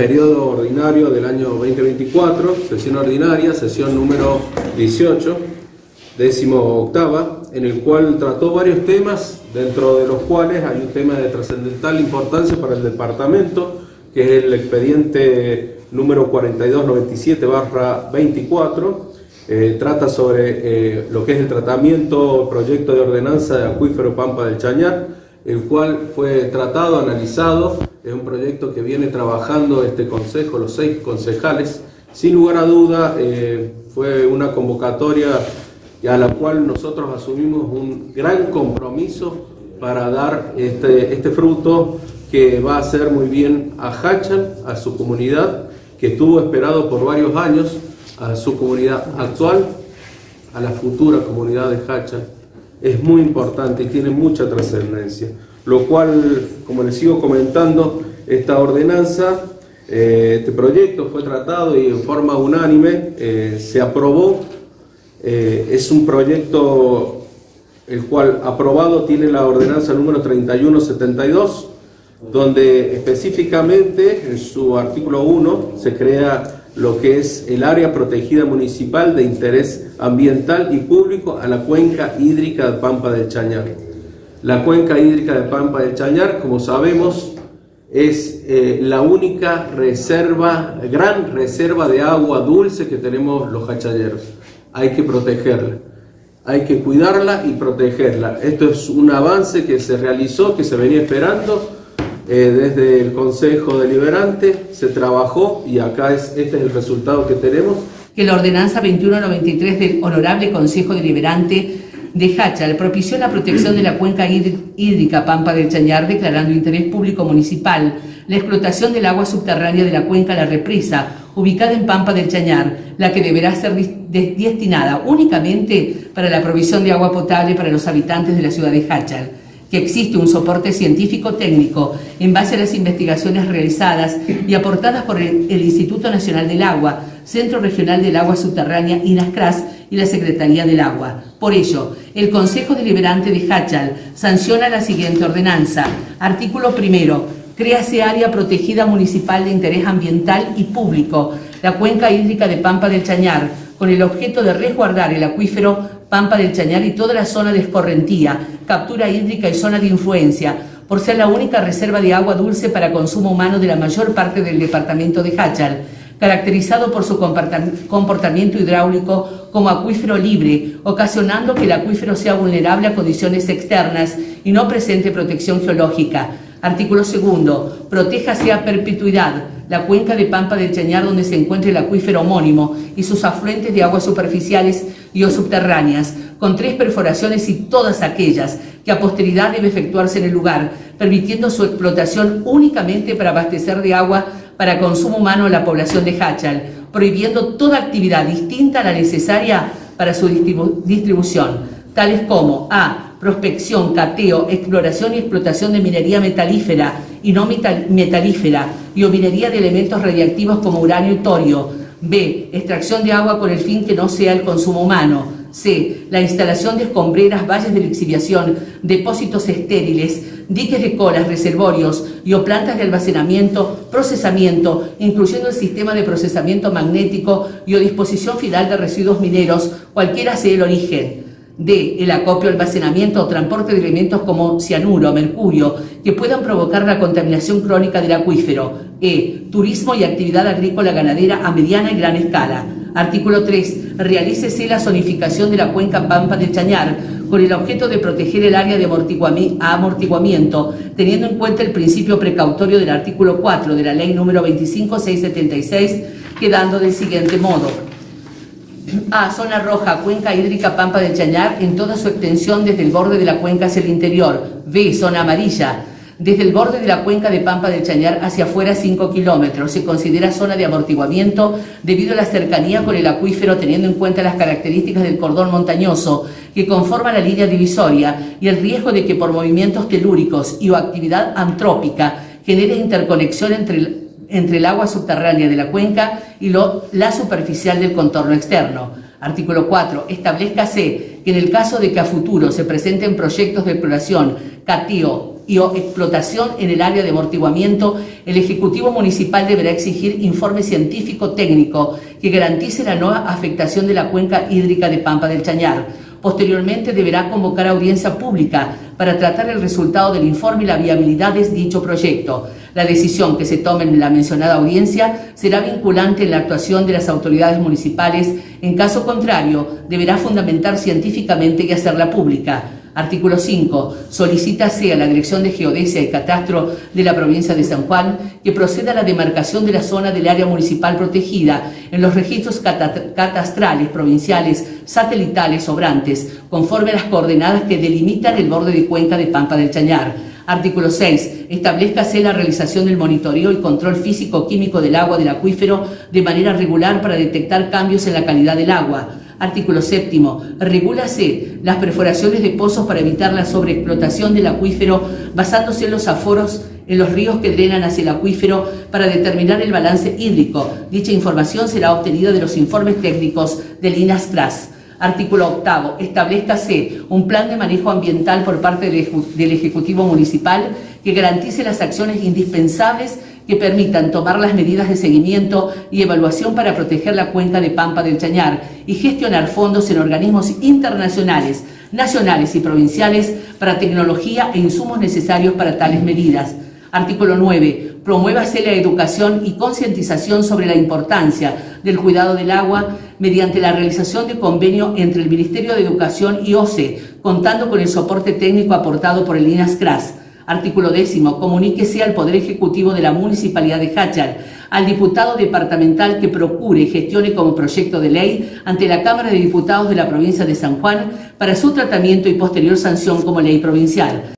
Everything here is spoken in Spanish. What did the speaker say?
periodo ordinario del año 2024, sesión ordinaria, sesión número 18, décimo octava, en el cual trató varios temas, dentro de los cuales hay un tema de trascendental importancia para el departamento, que es el expediente número 4297-24, eh, trata sobre eh, lo que es el tratamiento, proyecto de ordenanza de acuífero Pampa del Chañar, el cual fue tratado, analizado, es un proyecto que viene trabajando este consejo, los seis concejales, sin lugar a duda eh, fue una convocatoria a la cual nosotros asumimos un gran compromiso para dar este, este fruto que va a hacer muy bien a Hachal, a su comunidad, que estuvo esperado por varios años, a su comunidad actual, a la futura comunidad de Hacha, es muy importante y tiene mucha trascendencia. Lo cual, como les sigo comentando, esta ordenanza, eh, este proyecto fue tratado y en forma unánime eh, se aprobó. Eh, es un proyecto el cual aprobado tiene la ordenanza número 3172, donde específicamente en su artículo 1 se crea lo que es el área protegida municipal de interés ambiental y público a la cuenca hídrica de Pampa del Chañar. La cuenca hídrica de Pampa del Chañar, como sabemos, es eh, la única reserva, gran reserva de agua dulce que tenemos los hachalleros. Hay que protegerla, hay que cuidarla y protegerla. Esto es un avance que se realizó, que se venía esperando eh, desde el Consejo Deliberante se trabajó y acá es, este es el resultado que tenemos. Que la ordenanza 2193 del Honorable Consejo Deliberante de Hachal propició la protección de la cuenca hídrica Pampa del Chañar, declarando interés público municipal la explotación del agua subterránea de la cuenca La Represa, ubicada en Pampa del Chañar, la que deberá ser destinada únicamente para la provisión de agua potable para los habitantes de la ciudad de Hachal que existe un soporte científico-técnico en base a las investigaciones realizadas y aportadas por el, Instituto Nacional del Agua, Centro Regional del Agua Subterránea, INASCRAS y la Secretaría del Agua. Por ello, el Consejo Deliberante de Hachal sanciona la siguiente ordenanza. Artículo primero. Créase área protegida municipal de interés ambiental y público, la cuenca hídrica de Pampa del Chañar, con el objeto de resguardar el acuífero Pampa del Chañar y toda la zona de escorrentía, captura hídrica y zona de influencia, por ser la única reserva de agua dulce para consumo humano de la mayor parte del departamento de Hachal, caracterizado por su comportamiento hidráulico como acuífero libre, ocasionando que el acuífero sea vulnerable a condiciones externas y no presente protección geológica. Artículo segundo. Protéjase a perpetuidad la cuenca de Pampa del Chañar donde se encuentra el acuífero homónimo y sus afluentes de aguas superficiales y subterráneas, con tres perforaciones y todas aquellas que a posteridad debe efectuarse en el lugar, permitiendo su explotación únicamente para abastecer de agua para consumo humano a la población de Hachal, prohibiendo toda actividad distinta a la necesaria para su distribución, tales como a prospección, cateo, exploración y explotación de minería metalífera y no metalífera y o minería de elementos radiactivos como uranio y torio. B. Extracción de agua con el fin que no sea el consumo humano. C. La instalación de escombreras, valles de lixiviación, depósitos estériles, diques de colas, reservorios y o plantas de almacenamiento, procesamiento, incluyendo el sistema de procesamiento magnético y o disposición final de residuos mineros, cualquiera sea el origen. D. El acopio, almacenamiento o transporte de elementos como cianuro, mercurio, que puedan provocar la contaminación crónica del acuífero. E. Turismo y actividad agrícola ganadera a mediana y gran escala. Artículo 3. Realícese la zonificación de la cuenca Pampa del Chañar con el objeto de proteger el área de amortiguamiento, teniendo en cuenta el principio precautorio del artículo 4 de la Ley número 25676, quedando del siguiente modo. A. Zona roja, cuenca hídrica Pampa del Chañar en toda su extensión desde el borde de la cuenca hacia el interior. B. Zona amarilla, desde el borde de la cuenca de Pampa del Chañar hacia afuera 5 kilómetros. Se considera zona de amortiguamiento debido a la cercanía con el acuífero teniendo en cuenta las características del cordón montañoso que conforma la línea divisoria y el riesgo de que por movimientos telúricos y o actividad antrópica genere interconexión entre entre el agua subterránea de la cuenca y la superficial del contorno externo. Artículo 4. Establezcase que en el caso de que a futuro se presenten proyectos de exploración, cateo, y o explotación en el área de amortiguamiento, el Ejecutivo Municipal deberá exigir informe científico técnico que garantice la no afectación de la cuenca hídrica de Pampa del Chañar. Posteriormente deberá convocar audiencia pública para tratar el resultado del informe y la viabilidad de dicho proyecto. La decisión que se tome en la mencionada audiencia será vinculante en la actuación de las autoridades municipales. En caso contrario, deberá fundamentar científicamente y hacerla pública. Artículo 5. Solicítase a la Dirección de Geodesia y Catastro de la provincia de San Juan que proceda a la demarcación de la zona del área municipal protegida en los registros catastrales provinciales satelitales sobrantes, conforme a las coordenadas que delimitan el borde de cuenca de Pampa del Chañar Artículo 6. Establezcase la realización del monitoreo y control físico-químico del agua del acuífero de manera regular para detectar cambios en la calidad del agua. Artículo 7. Regúlase las perforaciones de pozos para evitar la sobreexplotación del acuífero basándose en los aforos en los ríos que drenan hacia el acuífero para determinar el balance hídrico. Dicha información será obtenida de los informes técnicos del INASTRAS. Artículo octavo. Establezcase un plan de manejo ambiental por parte del Ejecutivo Municipal que garantice las acciones indispensables que permitan tomar las medidas de seguimiento y evaluación para proteger la cuenca de Pampa del Chañar y gestionar fondos en organismos internacionales, nacionales y provinciales para tecnología e insumos necesarios para tales medidas. Artículo 9 promuévase la educación y concientización sobre la importancia del cuidado del agua mediante la realización de convenio entre el Ministerio de Educación y OCE, contando con el soporte técnico aportado por el INASCRAS. Artículo décimo. Comuníquese al Poder Ejecutivo de la Municipalidad de Hachal, al diputado departamental que procure y gestione como proyecto de ley ante la Cámara de Diputados de la provincia de San Juan para su tratamiento y posterior sanción como ley provincial.